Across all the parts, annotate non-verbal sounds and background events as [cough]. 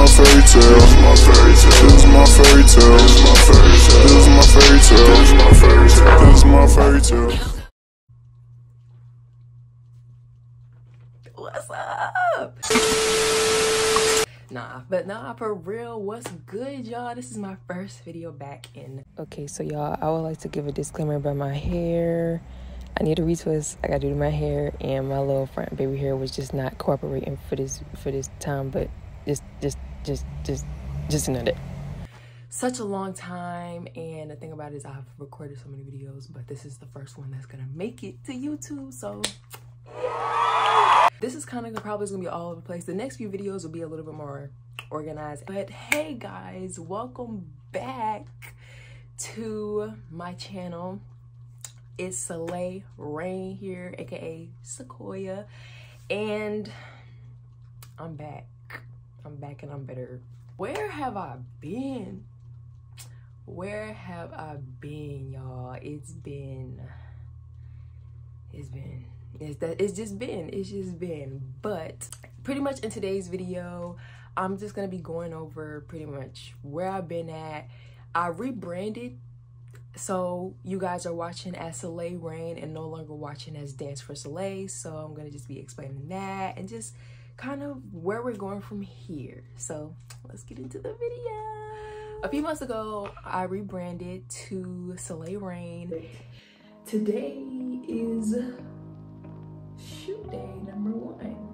my fairy tale. This is my fairy tale. This is my fairy tale. This is my fairy tale. This is my fairy tale. This is my fairy tale. This is my fairy tale. What's up? Nah, but nah, for real, what's good, y'all? This is my first video back in. Okay, so y'all, I would like to give a disclaimer about my hair. I need a retwist. I gotta do my hair, and my little front baby hair was just not cooperating for this for this time. But just, just, just, just, just another. Such a long time, and the thing about it is I've recorded so many videos, but this is the first one that's gonna make it to YouTube. So this is kind of probably gonna be all over the place. The next few videos will be a little bit more organized. But hey guys, welcome back to my channel. It's Salex Raine here, aka Sequoia, and I'm back. I'm back and I'm better. Where have I been? Where have I been, y'all? It's been, it's been is that it's just been it's just been but pretty much in today's video i'm just gonna be going over pretty much where i've been at i rebranded so you guys are watching as Salex Raine and no longer watching as dance for Salex so i'm gonna just be explaining that and just kind of where we're going from here. So let's get into the video. A few months ago i rebranded to Salex Raine today is shoot day number one.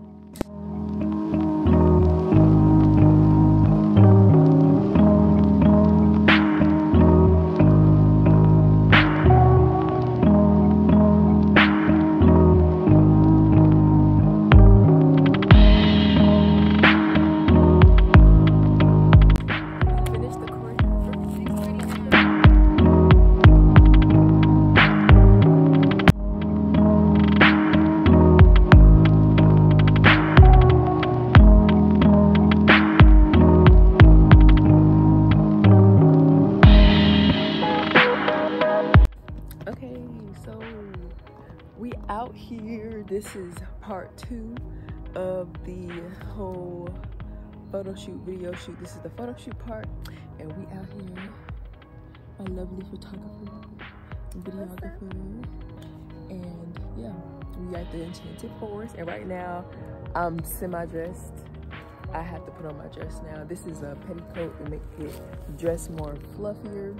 This is part two of the whole photo shoot video shoot. This is the photo shoot part and we out here my lovely photographer videographer and yeah we at the enchanted forest and right now i'm semi-dressed. I have to put on my dress now. This is a petticoat to make it dress more fluffier.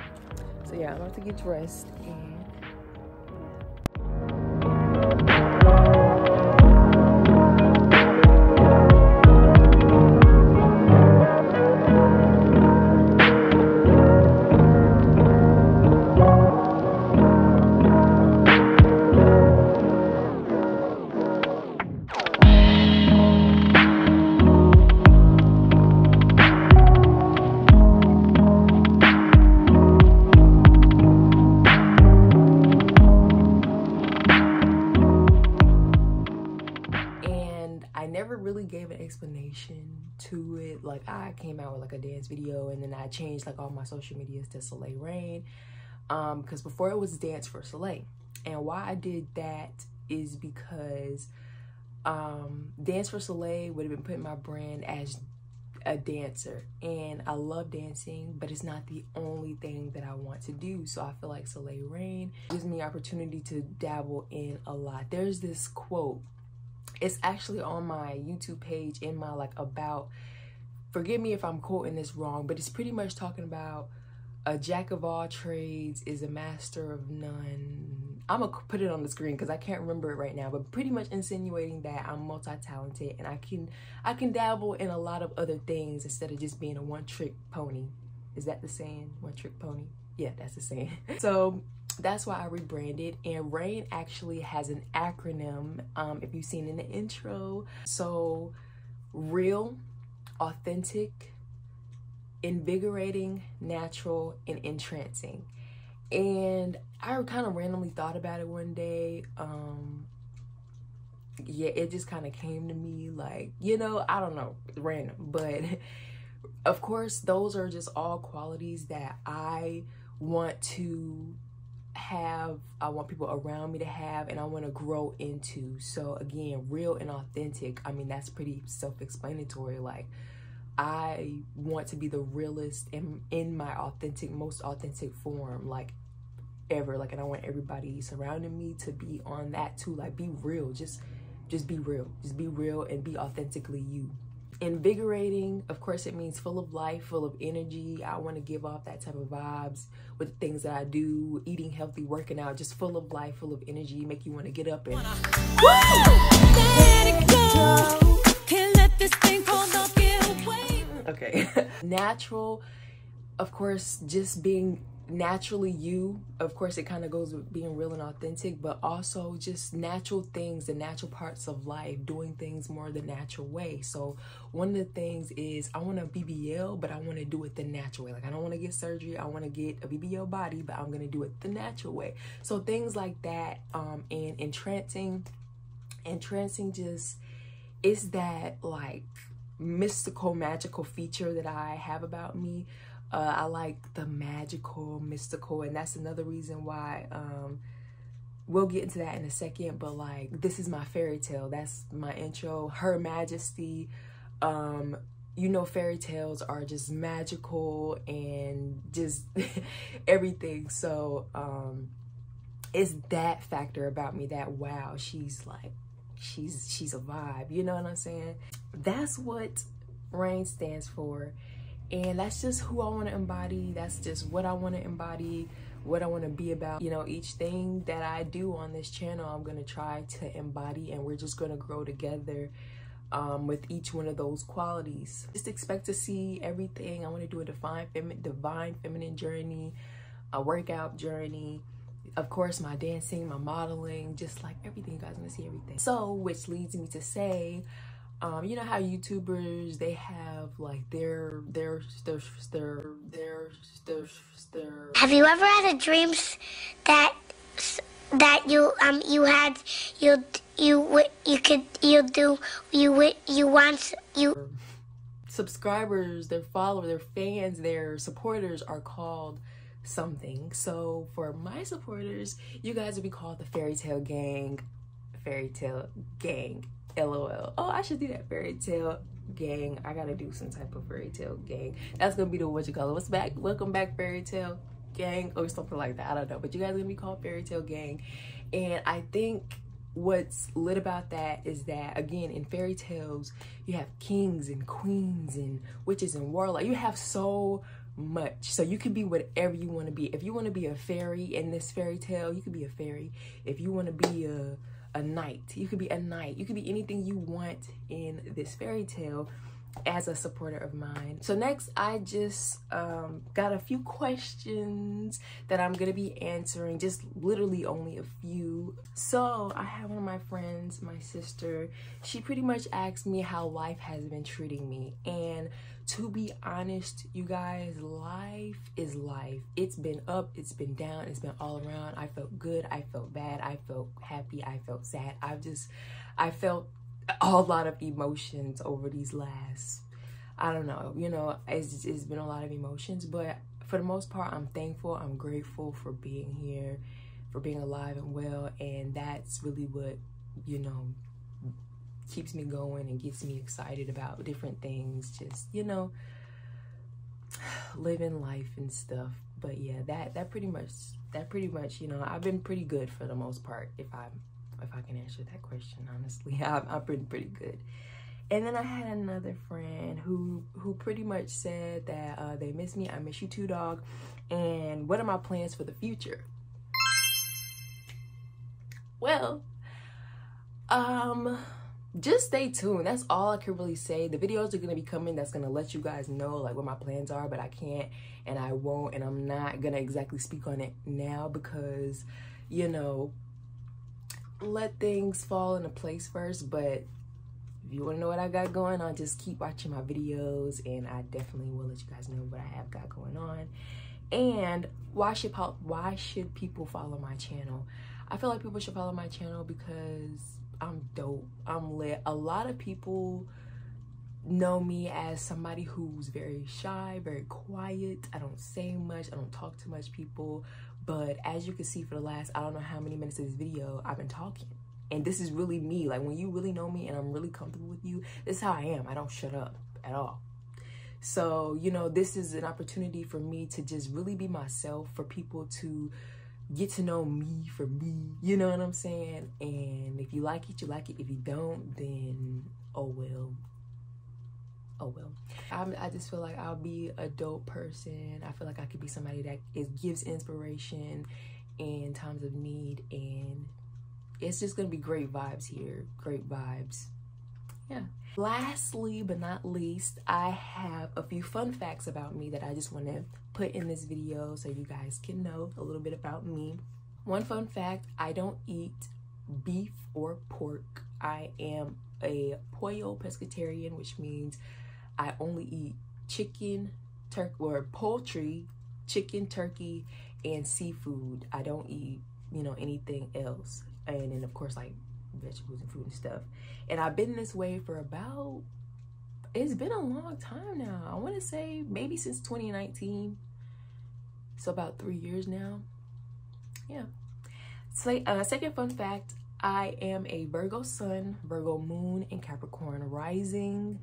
So yeah i'm about to get dressed and explanation I came out with like a dance video and then I changed like all my social medias to Salex Raine. Um, because before it was Dance for Salex. And why I did that is because um Dance for Salex would have been putting my brand as a dancer and I love dancing but it's not the only thing that I want to do so I feel like Salex Raine gives me opportunity to dabble in a lot there's this quote it's actually on my YouTube page in my like about. Forgive me if I'm quoting this wrong, but it's pretty much talking about a jack of all trades is a master of none. I'm gonna put it on the screen because I can't remember it right now, but pretty much insinuating that I'm multi-talented and I can I can dabble in a lot of other things instead of just being a one-trick pony. Is that the saying? One-trick pony? Yeah, that's the saying. [laughs] so that's why I rebranded. And RAIN actually has an acronym, um, if you've seen in the intro. So real, authentic, invigorating, natural, and entrancing. And I kind of randomly thought about it one day. Um, yeah, it just kind of came to me like, you know, I don't know, random. But [laughs] of course, those are just all qualities that I want to have, I want people around me to have, and I want to grow into. So again, real and authentic. I mean, that's pretty self-explanatory. Like, I want to be the realest and in my authentic, most authentic form, like ever. Like, and I want everybody surrounding me to be on that too. Like, be real. Just, just be real. Just be real and be authentically you. Invigorating, of course, it means full of life, full of energy. I want to give off that type of vibes with the things that I do, eating healthy, working out, just full of life, full of energy, make you want to get up and. Okay. Natural, of course, just being naturally you of course it kind of goes with being real and authentic but also just natural things the natural parts of life doing things more the natural way. So one of the things is i want a bbl but i want to do it the natural way. Like i don't want to get surgery. I want to get a bbl body but i'm going to do it the natural way. So things like that um and entrancing entrancing just is that like mystical magical feature that i have about me uh, I like the magical, mystical, and that's another reason why um, we'll get into that in a second. But like, this is my fairy tale. That's my intro. Her Majesty. Um, you know, fairy tales are just magical and just [laughs] everything. So um, it's that factor about me that wow, she's like, she's she's a vibe. You know what I'm saying? That's what rain stands for and that's just who I want to embody. That's just what I want to embody, what I want to be about. You know, each thing that I do on this channel, I'm going to try to embody, and we're just going to grow together um, with each one of those qualities. Just expect to see everything. I want to do a divine, femi divine feminine journey, a workout journey, of course my dancing my modeling just like everything you guys want to see everything so which leads me to say um, you know how YouTubers they have like their their their their their their their. Have you ever had a dream that that you um you had you you you could you do you you want you subscribers, their followers, their fans, their supporters are called something. So for my supporters, you guys would be called the Fairy Tale Gang, Fairy Tale Gang LOL. Oh, I should do that fairy tale gang. I gotta do some type of fairy tale gang. That's gonna be the what you call it. What's back? Welcome back, fairy tale gang, or something like that. I don't know, but you guys are gonna be called fairy tale gang. And I think what's lit about that is that again in fairy tales you have kings and queens and witches and warlocks. You have so much. So you can be whatever you want to be. If you want to be a fairy in this fairy tale, you can be a fairy. If you want to be a a knight. You could be a knight. You could be anything you want in this fairy tale as a supporter of mine. So next, I just um, got a few questions that I'm gonna be answering, just literally only a few. So I have one of my friends, my sister, she pretty much asked me how life has been treating me. And to be honest, you guys, life is life. It's been up, it's been down, it's been all around. I felt good, I felt bad, I felt happy, I felt sad. I've just, I felt a lot of emotions over these last, I don't know, you know, it's, it's been a lot of emotions, but for the most part, I'm thankful, I'm grateful for being here, for being alive and well, and that's really what, you know, keeps me going and gets me excited about different things just you know living life and stuff. But yeah that that pretty much that pretty much you know i've been pretty good for the most part if i if i can answer that question honestly [laughs] i've, I've been pretty good and then I had another friend who who pretty much said that uh, they miss me. I miss you too, dog. And what are my plans for the future? Well, um, just stay tuned that's all i can really say the videos are to be coming that's to let you guys know like what my plans are but i can't and i won't and i'm not to exactly speak on it now because you know let things fall into place first but if you want to know what i got going on just keep watching my videos and i definitely will let you guys know what i have got going on and why should why should people follow my channel i feel like people should follow my channel because I'm dope. I'm lit. A lot of people know me as somebody who's very shy, very quiet. I don't say much. I don't talk to much people. But as you can see for the last, I don't know how many minutes of this video, I've been talking. And this is really me. Like when you really know me and I'm really comfortable with you, this is how I am. I don't shut up at all. So, you know, this is an opportunity for me to just really be myself, for people to get to know me for me. You know what I'm saying? And if you like it, you like it. If you don't, then oh well. Oh well. I'm, i just feel like I'll be a dope person. I feel like I could be somebody that is, gives inspiration in times of need. And it's just to be great vibes here. Great vibes. Yeah. Lastly, but not least, I have a few fun facts about me that I just want to put in this video so you guys can know a little bit about me. One fun fact, I don't eat beef or pork. I am a pollo pescatarian, which means I only eat chicken, turkey, or poultry, chicken, turkey, and seafood. I don't eat, you know, anything else. And then, of course, like vegetables and fruit and stuff. And I've been this way for about, it's been a long time now. I want to say maybe since 2019. So about three years now. Yeah. So, uh, second fun fact, I am a Virgo sun, Virgo moon, and Capricorn rising.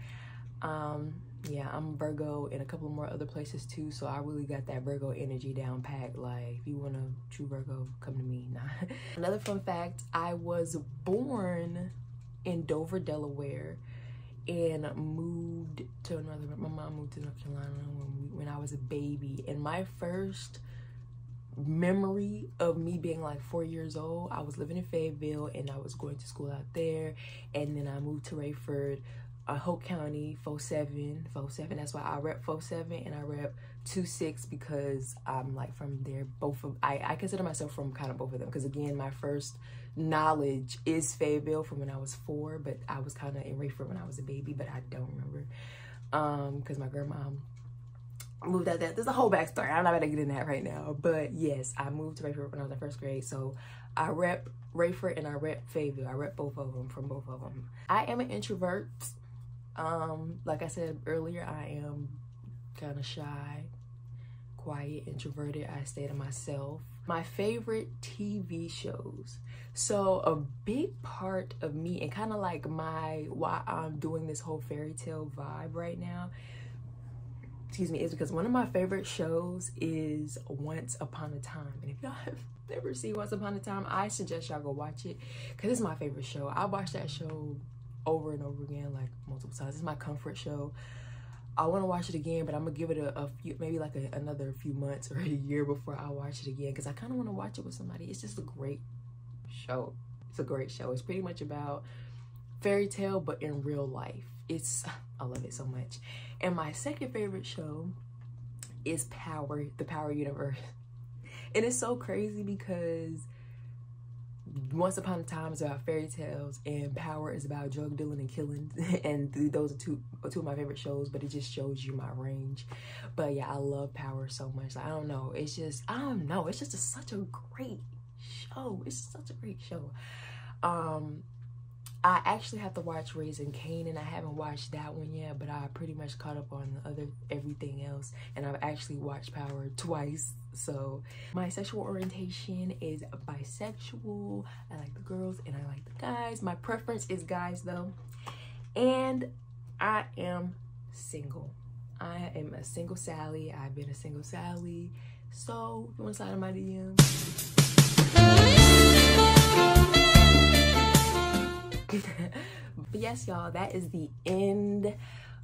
Um, yeah, I'm Virgo in a couple more other places too, so I really got that Virgo energy down packed. Like, if you want a true Virgo, come to me. [laughs] Nah. Another fun fact, I was born in Dover, Delaware, and moved to another, my mom moved to North Carolina when, we, when I was a baby. And my first memory of me being like four years old, I was living in Fayetteville and I was going to school out there. And then I moved to Raeford Hoke County, 47, 47. That's why I rep 47 and I rep 26 because I'm like from there. Both of I, I consider myself from kind of both of them because again, my first knowledge is Fayetteville from when I was four, but I was kind of in Raeford when I was a baby, but I don't remember um because my grandma moved out there. There's a whole backstory. I'm not gonna get in that right now, but yes, I moved to Raeford when I was in first grade, so I rep Raeford and I rep Fayetteville. I rep both of them from both of them. I am an introvert. Um, like I said earlier, I am kind of shy, quiet, introverted. I stay to myself. My favorite TV shows. So a big part of me and kind of like my why I'm doing this whole fairy tale vibe right now excuse me, is because one of my favorite shows is Once Upon a Time. And if y'all [laughs] have never seen Once Upon a Time, I suggest y'all go watch it because it's my favorite show. I watch that show over and over again, like multiple times. It's my comfort show. I want to watch it again, but I'm gonna give it a, a few, maybe like a, another few months or a year before I watch it again because I kind of want to watch it with somebody. It's just a great show. It's a great show. It's pretty much about fairy tale, but in real life. It's I love it so much. And my second favorite show is Power, the Power Universe. And it's so crazy because once Upon a Time is about fairy tales and Power is about drug dealing and killing. [laughs] and those are two, two of my favorite shows, but it just shows you my range. But yeah, I love Power so much. Like, I don't know. It's just, I don't know. It's just a, such a great show. It's such a great show. Um, I actually have to watch Raising Kane, and I haven't watched that one yet, but I pretty much caught up on the other everything else. And I've actually watched Power twice. So my sexual orientation is bisexual. I like the girls and I like the guys. My preference is guys though. And I am single. I am a single Sally. I've been a single Sally. So you want to slide in my DMs, but [laughs] yes y'all that is the end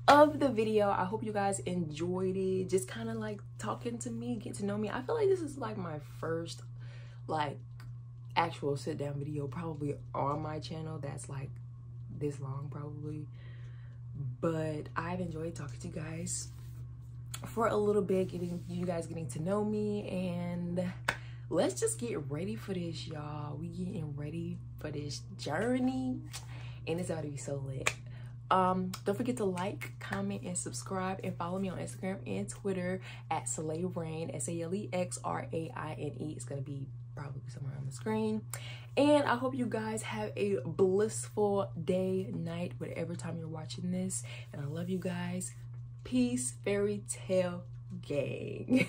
of the video. I hope you guys enjoyed it. Just kind of like talking to me get to know me. I feel like this is like my first like actual sit down video probably on my channel that's like this long probably. But i've enjoyed talking to you guys for a little bit getting you guys getting to know me and let's just get ready for this y'all. We getting ready for this journey and it's about to be so lit. Um don't forget to like comment and subscribe and follow me on instagram and twitter at Salex Raine s-a-l-e-x-r-a-i-n-e it's gonna be probably somewhere on the screen. And i hope you guys have a blissful day night whatever time you're watching this. And i love you guys. Peace fairy tale gang.